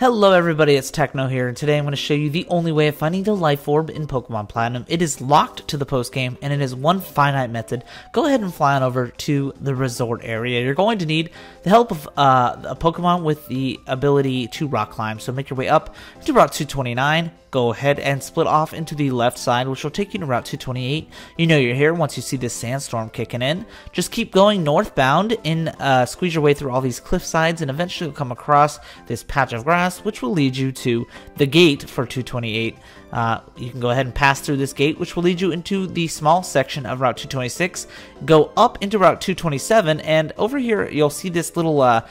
Hello everybody, it's Techno here, and today I'm going to show you the only way of finding the Life Orb in Pokemon Platinum. It is locked to the post game, and it is one finite method. Go ahead and fly on over to the resort area. You're going to need the help of uh, a Pokemon with the ability to rock climb, so make your way up to Route 229, go ahead and split off into the left side, which will take you to Route 228. You know you're here once you see this sandstorm kicking in. Just keep going northbound and uh, squeeze your way through all these cliff sides, and eventually you'll come across this patch of grass, which will lead you to the gate for 228. Uh, you can go ahead and pass through this gate, which will lead you into the small section of Route 226. Go up into Route 227, and over here you'll see this little uh,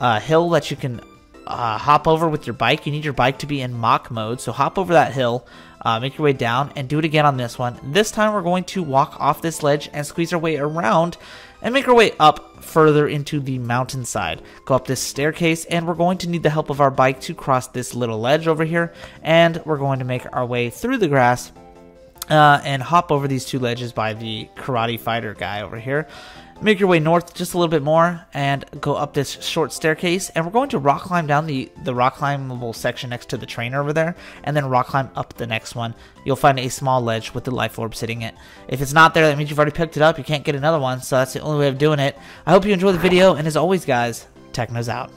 uh, hill that you can uh, hop over with your bike. You need your bike to be in Mach mode, so hop over that hill, uh, make your way down, and do it again on this one. This time we're going to walk off this ledge and squeeze our way around and make our way up further into the mountainside. Go up this staircase, and we're going to need the help of our bike to cross this little ledge over here, and we're going to make our way through the grass uh, and hop over these two ledges by the karate fighter guy over here. Make your way north just a little bit more and go up this short staircase. And we're going to rock climb down the, the rock climbable section next to the trainer over there. And then rock climb up the next one. You'll find a small ledge with the life orb sitting it. If it's not there, that means you've already picked it up. You can't get another one. So that's the only way of doing it. I hope you enjoy the video. And as always, guys, Techno's out.